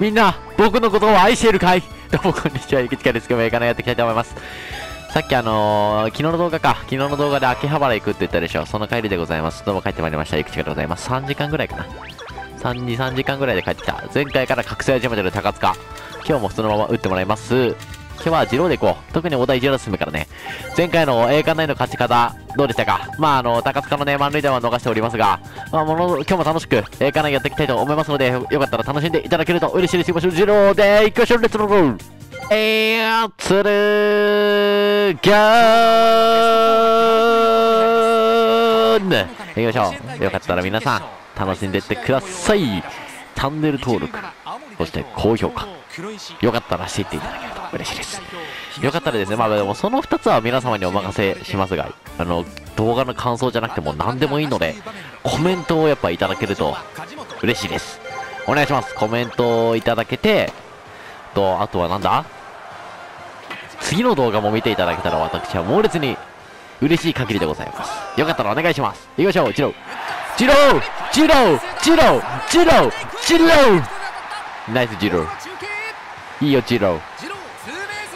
みんな、僕のことを愛しているかい？どうもこんにちは、ゆきちかです。今日も映画のやっていきたいと思います。さっきあのー、昨日の動画か、昨日の動画で秋葉原行くって言ったでしょ。その帰りでございます。どうも帰ってまいりました。ゆきちかでございます。3時間ぐらいかな。3、2、3時間ぐらいで帰ってきた。前回から覚醒始めてる高塚。今日もそのまま打ってもらいます。今日はジローでいこう。特にお題ジロー進むからね。前回の栄冠内の勝ち方、どうでしたか？まあ、あの、高塚のね、満塁弾は逃しておりますが、まあ、もの、今日も楽しく栄冠内やっていきたいと思いますので、よかったら楽しんでいただけると嬉しいです。行きましょう。ジローで行きましょう。レッツロールえー、つるーーん行きましょう。よかったら皆さん、楽しんでいってください。チャンネル登録、そして高評価。よかったらしていっていただけると嬉しいです。よかったらですね、まあでもその2つは皆様にお任せしますが、あの、動画の感想じゃなくても何でもいいので、コメントをやっぱいただけると嬉しいです。お願いします。コメントをいただけて、と、あとはなんだ？次の動画も見ていただけたら私は猛烈に嬉しい限りでございます。よかったらお願いします。行きましょう、ジロー。ジロージロージロージロージローナイスジロー。いいよ、ジロー。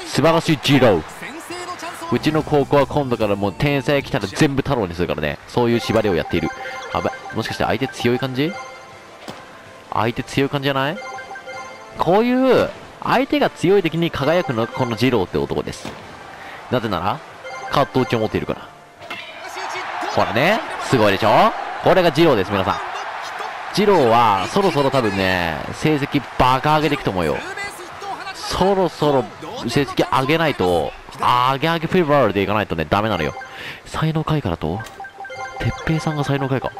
素晴らしいジロー。うちの高校は今度からもう天才来たら全部太郎にするからね。そういう縛りをやっている。あばもしかして相手強い感じ？相手強い感じじゃない？こういう相手が強い時に輝くのがこのジローって男です。なぜなら、葛藤値を持っているから。ほらね、すごいでしょ？これがジローです、皆さん。ジローは、そろそろ多分ね、成績バカ上げていくと思うよ。そろそろ成績上げないと、上げ上げフェイバーでいかないとね、ダメなのよ。才能開花だと、てっぺいさんが才能開花。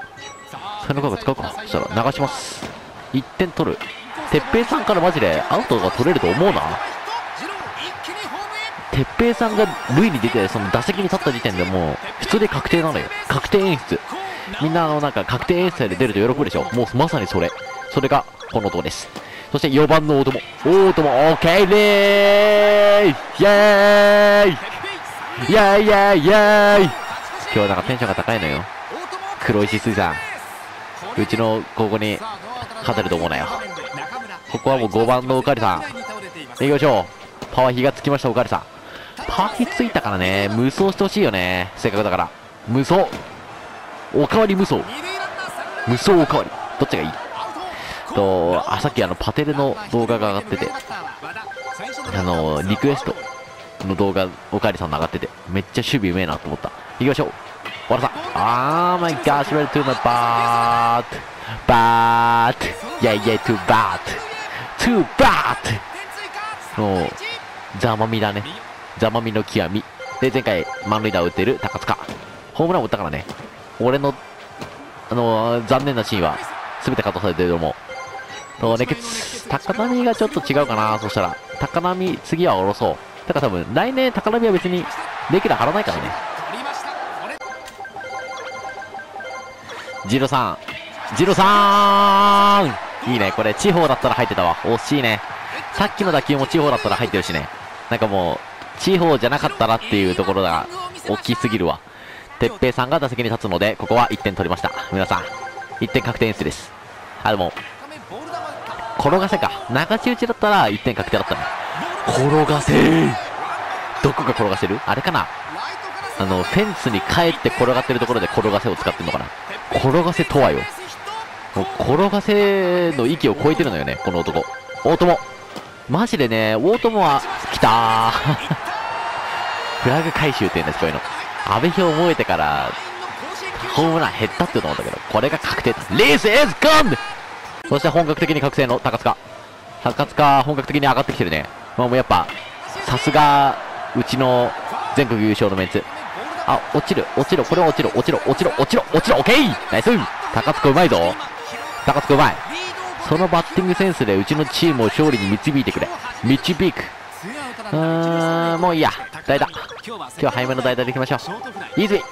才能開花使うかそしたら流します。1点取る。てっぺいさんからマジでアウトが取れると思うな。てっぺいさんが塁に出て、その打席に立った時点でもう、普通で確定なのよ。確定演出。みんなあのなんか確定演出で出ると喜ぶでしょ。もうまさにそれ。それがこの音です。そして4番の大友。大友、オーケーでーイイェーイイェーイイェーイイェーイ今日はなんかテンションが高いのよ。黒石水産。うちの高校に勝てると思うなよ。ここはもう5番のおかりさん。行きましょう。パワー火がつきました、おかりさん。パワー火ついたからね、無双してほしいよね。せっかくだから。無双。おかわり無双。無双おかわり。どっちがいい？と、あ、さっきあの、パテレの動画が上がってて、あの、リクエストの動画、おかわりさんの上がってて、めっちゃ守備うめえなと思った。行きましょう。わらさん。あー、my gosh, ready to my bat. bat. Yeah, yeah, to bat. to bat. もう、ザマミだね。ザマミの極み。で、前回、満塁打を打ってる高塚。ホームランを打ったからね。俺の、あのー、残念なシーンは、全てカットされてると思う。と、熱血、高波がちょっと違うかな、そしたら。高波、次は下ろそう。だから多分、来年高波は別に、レギュラー張らないからね。ジロさん。ジロさんいいね。これ、地方だったら入ってたわ。惜しいね。さっきの打球も地方だったら入ってるしね。なんかもう、地方じゃなかったらっていうところが、大きすぎるわ。てっぺいさんが打席に立つので、ここは1点取りました。皆さん、1点確定演出です。あ、でも、転がせか。流し打ちだったら1点確定だったね。転がせどこが転がせる？あれかなあの、フェンスに帰って転がってるところで転がせを使ってるのかな転がせとはよ。もう転がせの域を超えてるのよね、この男。大友。マジでね、大友は、来たー フラグ回収って言うんです、こういうの。阿部票燃えてから、ホームラン減ったって思ったけど、これが確定だ。レース is gone! そして本格的に覚醒の高塚。高塚、本格的に上がってきてるね。まあもうやっぱ、さすが、うちの全国優勝のメンツ。あ、落ちる、落ちる、これは落ちる、落ちる、落ちる、落ちる、落ちる、オッケーナイス高塚うまいぞ高塚うまいそのバッティングセンスでうちのチームを勝利に導いてくれ。導く。うーん、もういいや。代打。今日は早めの代打でいきましょう。飯泉。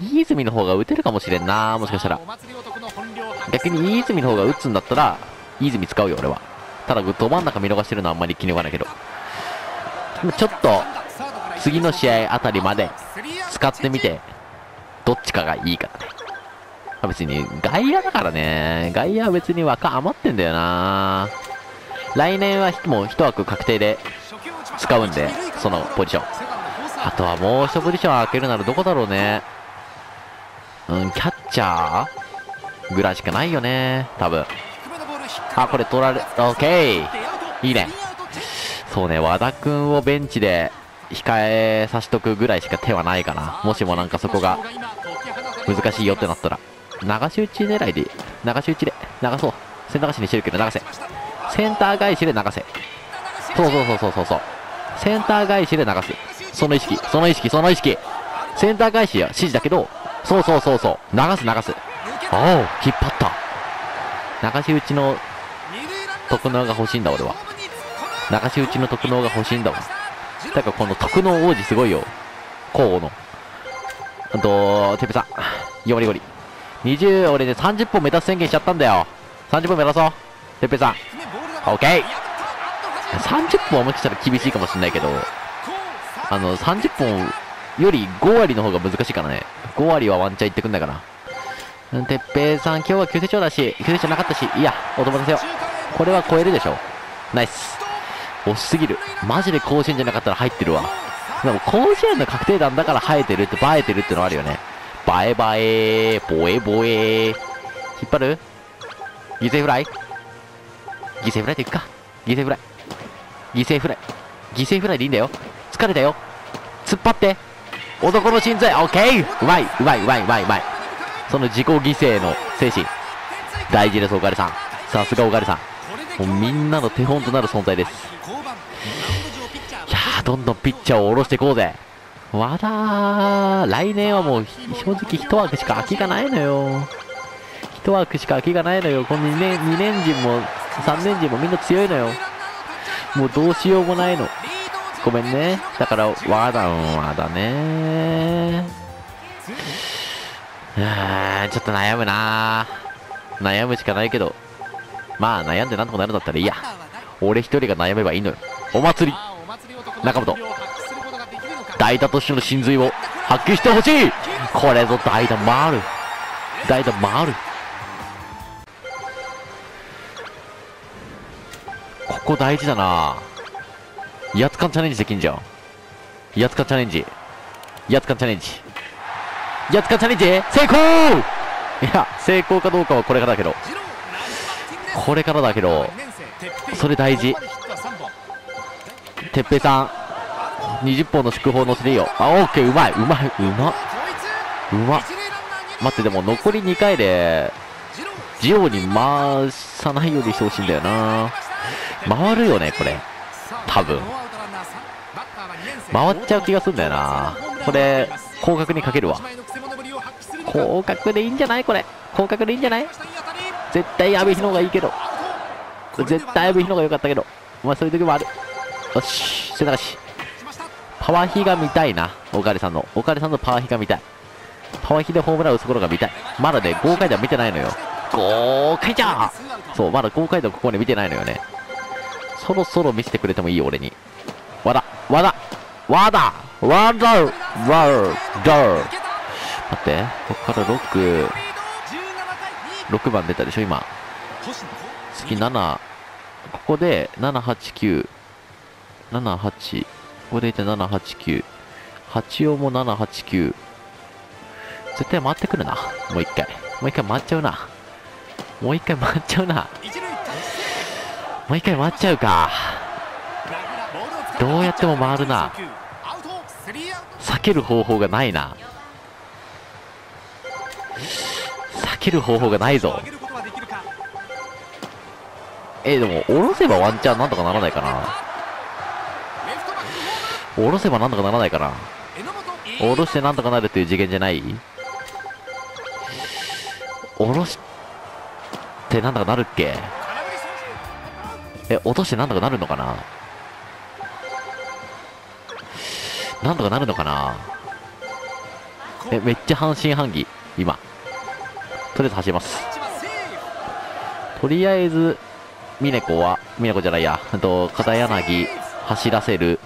飯泉の方が打てるかもしれんなもしかしたら。逆に飯泉の方が打つんだったら、飯泉使うよ、俺は。ただ、ど真ん中見逃してるのはあんまり気に食わないけど。ちょっと、次の試合あたりまで使ってみて、どっちかがいいかだね。別に外野だからね。外野は別に枠余ってんだよな。来年はもう一枠確定で使うんで、そのポジション。あとはもう一ポジション開けるならどこだろうね。うん、キャッチャー？ぐらいしかないよね。多分。あ、これ取られ、オッケーいいね。そうね、和田くんをベンチで控えさしとくぐらいしか手はないかな。もしもなんかそこが難しいよってなったら。流し打ち狙いで、流し打ちで流そう。センター返しにしてるけど流せ。センター返しで流せ。そうそうそうそうそうそう。センター返しで流す。その意識、その意識、その意識。センター返しは指示だけど、そうそうそうそう。流す流す。おお、引っ張った。流し打ちの特能が欲しいんだ俺は。流し打ちの特能が欲しいんだわ。だからこの特能王子すごいよ。候補の。あと、てっぺさん。4割5割。20、俺ね、30本目指す宣言しちゃったんだよ。30本目指そう。てっぺさん。オッケー !30 本はもしかしたら厳しいかもしんないけど、あの、30本より5割の方が難しいからね。5割はワンチャンいってくんだから。てっぺいさん、今日は急成長だし、急成長なかったし、いや、お友達よ。これは超えるでしょ。ナイス。惜しすぎる。マジで甲子園じゃなかったら入ってるわ。でも甲子園の確定弾だから生えてるって、映えてるってのあるよね。映え映え、ボエボエ。引っ張る？犠牲フライ？犠牲フライでいくか。犠牲フライ。犠牲フライ。犠牲フライでいいんだよ。疲れたよ。突っ張って。男の心臓、オッケーうまい、うまい、うまい、うまい、うまい。その自己犠牲の精神。大事です、おかりさん。さすがおかりさん。もうみんなの手本となる存在です。いやー、どんどんピッチャーを下ろしていこうぜ。まだ来年はもう正直一枠しか空きがないのよ。一枠しか空きがないのよ。この2年、2年人も3年人もみんな強いのよ。もうどうしようもないの。ごめんね。だから、和田はだね。ー、ちょっと悩むな悩むしかないけど。まあ、悩んでなんとかなるんだったらいいや。俺一人が悩めばいいのよ。お祭り中本。代打としての真髄を発揮してほしいこれぞ代打回る。代打回る。ここ大事だな威圧感チャレンジできんじゃん。威圧感チャレンジ。威圧感チャレンジ。威圧感チャレンジ成功いや、成功かどうかはこれからだけど。これからだけど、それ大事。てっぺいさん、20本の祝砲乗せていいよ。あ、オッケー、うまい、うまい、うまうま待って、でも残り2回で、ジオに回さないようにしてほしいんだよな回るよね、これ。多分。回っちゃう気がするんだよな。これ、広角にかけるわ。広角でいいんじゃない？これ。広角でいいんじゃない？絶対阿部日の方がいいけど。絶対阿部日の方が良かったけど。まあそういう時もある。よし、背中し。パワーヒが見たいな。おかりさんの。おかりさんのパワーヒが見たい。パワーヒでホームラン打つところが見たい。まだね、豪快弾見てないのよ。豪快弾そう、まだ豪快弾ここで見てないのよね。そろそろ見せてくれてもいいよ、俺に。和田、和田、和田、和田、和田。待って、ここから6、6番出たでしょ、今。次7、ここで7、8、9、7、8、ここでいて7、8、9、8をも7、8、9。絶対回ってくるな。もう一回。もう一回回っちゃうな。もう一回回っちゃうな。もう一回回っちゃうか。どうやっても回るな。避ける方法がないな。避ける方法がないぞ。えでも、下ろせばワンチャンなんとかならないかな。下ろせばなんとかならないかな。下ろしてなんとかなるっていう次元じゃない？下ろしてなんとかなるっけ？え、落としてなんとかなるのかな？なんとかなるのかな？え、めっちゃ半信半疑。今。とりあえず走ります。とりあえず、ミネコは、ミネコじゃないや、と、片柳走らせる。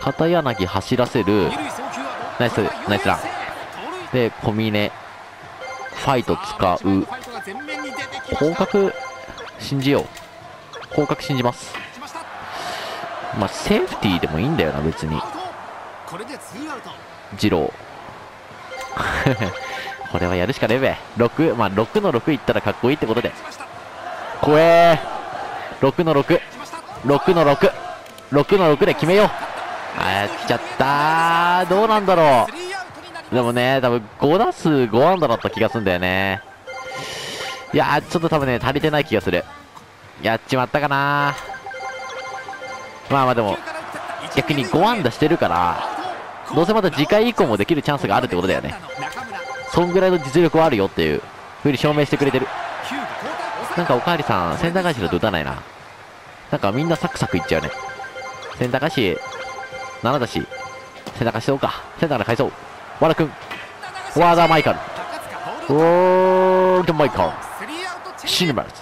片柳走らせる。ナイス、ナイスラン。で、小峰。ファイト使う広角信じよう広角信じますまあセーフティーでもいいんだよな別に二郎これはやるしかねえべ。6まあ6の6いったらかっこいいってことで。怖え。ー6の66の66の6で決めよう。あー来ちゃったどうなんだろう。でもね多分5打数5安打だった気がするんだよね。いやちょっと多分ね足りてない気がする。やっちまったかな。まあまあでも逆に5安打してるからどうせまた次回以降もできるチャンスがあるってことだよね。そんぐらいの実力はあるよっていうふうに証明してくれてる。なんかおかわりさんセンター返しだと打たないな。なんかみんなサクサクいっちゃうね。センター返し7だしセンター返しそうか。センターから返そう。和田君。和田マイカル。おーマイカル。シネマルズ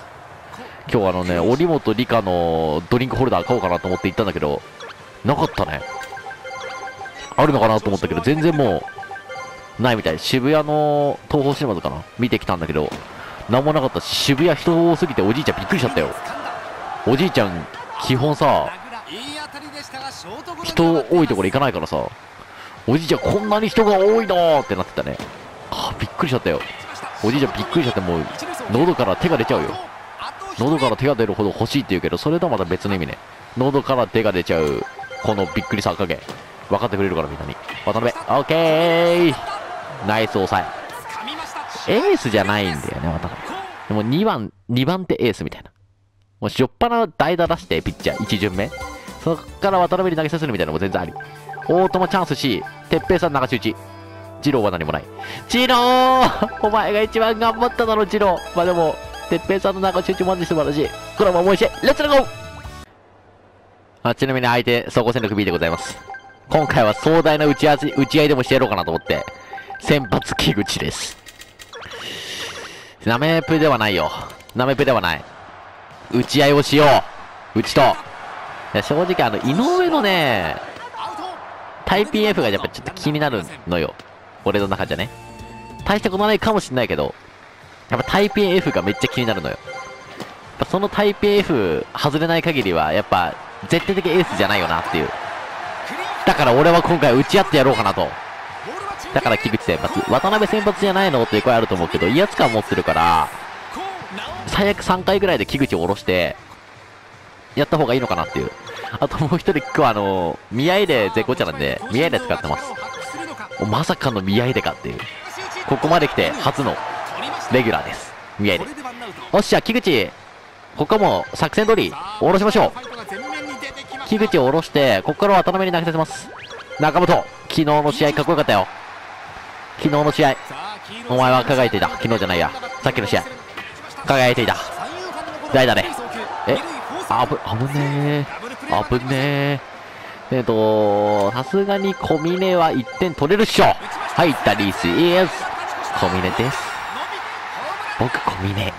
今日あのね織本理香のドリンクホルダー買おうかなと思って行ったんだけどなかったね。あるのかなと思ったけど全然もうないみたい。渋谷の東宝シネマズかな？見てきたんだけど。何もなかったし渋谷人多すぎておじいちゃんびっくりしちゃったよ。おじいちゃん基本さ人多いところ行かないからさ。おじいちゃんこんなに人が多いのってなってたね。あびっくりしちゃったよ。おじいちゃんびっくりしちゃってもう喉から手が出ちゃうよ。喉から手が出るほど欲しいって言うけどそれとはまた別の意味ね。喉から手が出ちゃうこのびっくりさ加減。分かってくれるからみんなに。渡辺オッケー。ナイス抑え。エースじゃないんだよね渡辺でも2番2番手エースみたいな。もうしょっぱな代打出してピッチャー1巡目。そっから渡辺に投げさせるみたいなのも全然あり。大友チャンスし哲平さん流し打ち。二郎は何もない。二郎！お前が一番頑張っただろ二郎！まあでも哲平さんの流し打ちマジ素晴らしい。これも思いしてレッツゴー！あちなみに相手総合戦力 B でございます。今回は壮大な打ち合わせ打ち合いでもしてやろうかなと思って。先発木口です。ナメプではないよ。ナメプではない。打ち合いをしよう。うちと。いや正直あの井上のねタイピン F がやっぱちょっと気になるのよ。俺の中じゃね。大したことないかもしんないけどやっぱタイピン F がめっちゃ気になるのよ。そのタイピン F 外れない限りはやっぱ絶対的エースじゃないよなっていう。だから俺は今回打ち合ってやろうかなと。だから木口先発渡辺先発じゃないのっていう声あると思うけど威圧感持ってるから最悪3回ぐらいで木口を下ろしてやった方がいいのかなっていう。あともう一人今日あの宮入れ絶好調なんで宮入れ使ってます。まさかの宮入れかっていう。ここまで来て初のレギュラーです。宮入れおっしゃ木口ここも作戦通り下ろしましょう。木口を下ろしてここから渡辺に投げさせます。中本昨日の試合かっこよかったよ。昨日の試合。お前は輝いていた。昨日じゃないや。さっきの試合。輝いていた。代打でえ？あぶ危ねえ。危ねえ。えっとさすがに小峰は1点取れるっしょ。入ったリース。イエス。小峰です。僕小峰。よ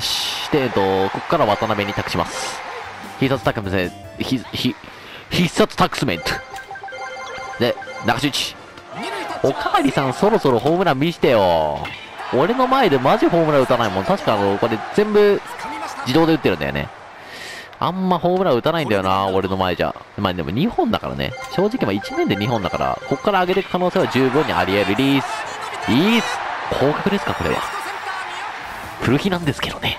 しでえっとここから渡辺に託します。必殺タックメント。必殺タックスメントで流し打ちおかわりさんそろそろホームラン見してよ。俺の前でマジホームラン打たないもん。確かあのこれ全部自動で打ってるんだよね。あんまホームラン打たないんだよな俺の前じゃ。まあでも2本だからね。正直まあ1年で2本だからこっから上げていく可能性は十分にあり得る。リース。いいっす広角ですかこれは。古日なんですけどね。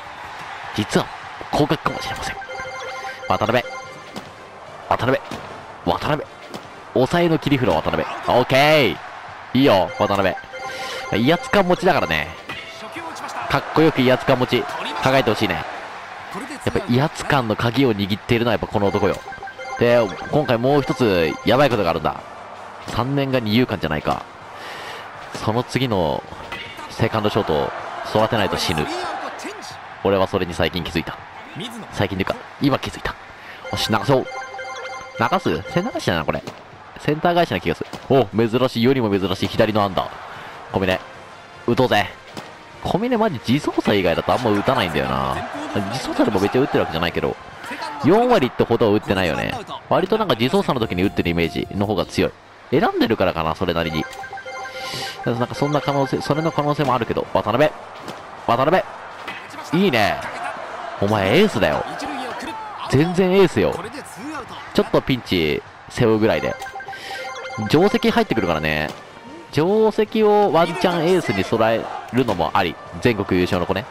実は広角かもしれません。渡辺。渡辺。渡辺。抑えの切り札渡辺。オッケー。いいよ渡辺。威圧感持ちだからね。かっこよく威圧感持ち輝いてほしいね。やっぱ威圧感の鍵を握っているのはやっぱこの男よ。で今回もう一つやばいことがあるんだ。3年が二遊間じゃないか。その次のセカンドショートを育てないと死ぬ。俺はそれに最近気づいた。最近というか今気づいた。よし流そう。流す？背流しだなこれ。センター返しな気がする。お珍しい。よりも珍しい。左のアンダー。小峰。打とうぜ。小峰マジ自走者以外だとあんま打たないんだよな。自走者でもめっちゃ打ってるわけじゃないけど4割ってほどは打ってないよね。割となんか自走者の時に打ってるイメージの方が強い。選んでるからかなそれなりに。なんかそんな可能性、それの可能性もあるけど、渡辺。渡辺。いいね。お前エースだよ。全然エースよ。ちょっとピンチ背負うぐらいで。定石入ってくるからね定石をワンチャンエースに揃えるのもあり全国優勝の子ね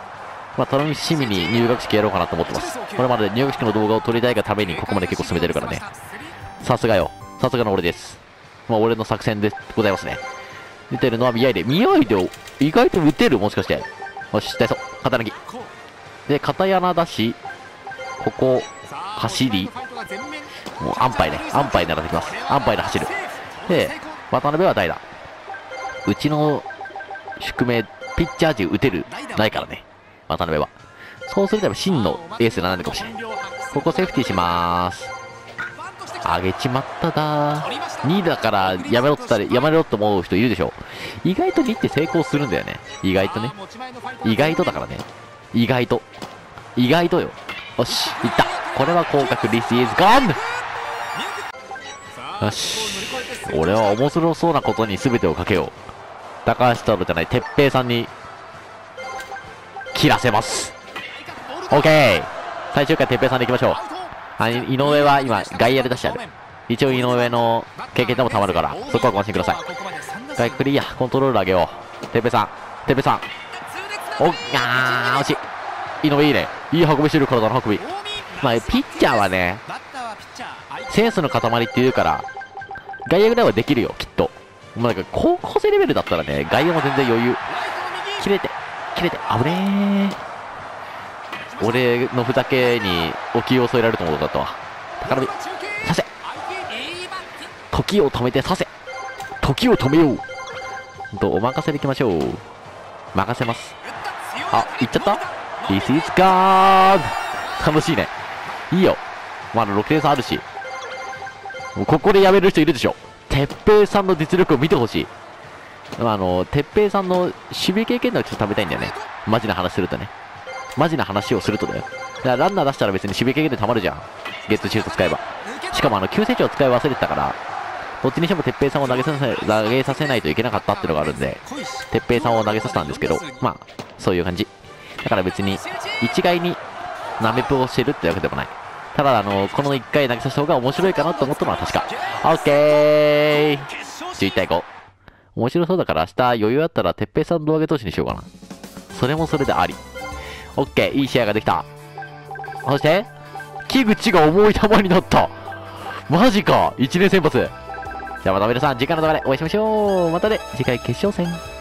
まあ、楽しみに入学式やろうかなと思ってます。これまで入学式の動画を撮りたいがためにここまで結構進めてるからね。さすがよ。さすがの俺です。まあ、俺の作戦でございますね。出てるのは見合いで。見合いで意外と打てるもしかして。よし、大そう。肩抜き。で、片柳だし、ここ、走り。もう、安牌ね。安牌狙ってきます。安牌で走る。で、渡辺は代打。うちの宿命、ピッチャー陣打てる、ないからね。渡辺は。そうすると真のエースにならないかもしれない。ここセーフティーしまーす。あげちまっただ2位だからやめろってったらやめろって思う人いるでしょ。意外と2って成功するんだよね。意外とね。意外とだからね。意外と。意外とよ。よし、いった。これは降格。This is gone! よし。俺は面白そうなことに全てをかけよう。高橋太郎じゃない、哲平さんに切らせます。OK! 最終回、てっぺいさんでいきましょう。あ井上は今、外野で出してある。一応井上の経験でもたまるから、そこはご安心ください。外クリア、コントロール上げよう。てっぺいさん、てっぺいさん。おっ、あー、惜しい。井上いいね。いい運びしてる、体の運び。まあ、ピッチャーはね、センスの塊っていうから、外野ぐらいはできるよ、きっと。もうなんか、高校生レベルだったらね、外野も全然余裕。切れて、切れて、危ねえ。俺のふざけにお気を添えられると思うかったわ。高波、させ時を止めてさせ時を止めようと、お任せでいきましょう。任せます。あ、行っちゃった ?This is God! 楽しいね。いいよ。まだ6点差あるし。ここでやめる人いるでしょ。てっぺいさんの実力を見てほしい。あの、てっぺいさんの守備経験度をちょっと食べたいんだよね。マジな話するとね。マジな話をするとだよ。だからランナー出したら別に守備経験度たまるじゃん。ゲットシュート使えば。しかもあの、急成長使い忘れてたから、どっちにしても哲平さんを投げさせ投げさせないといけなかったっていうのがあるんで、哲平さんを投げさせたんですけど、まあ、そういう感じ。だから別に、一概に、ナメプをしてるってわけでもない。ただ、あの、この1回投げさせた方が面白いかなと思ったのは確か。オッケー !11 対5。面白そうだから明日余裕あったら、てっぺいさん胴上げ投手にしようかな。それもそれであり。オッケー、いい試合ができた。そして、木口が重い球になった。マジか !1 年先発。じゃあまた皆さん、次回の動画でお会いしましょう。またね、次回決勝戦。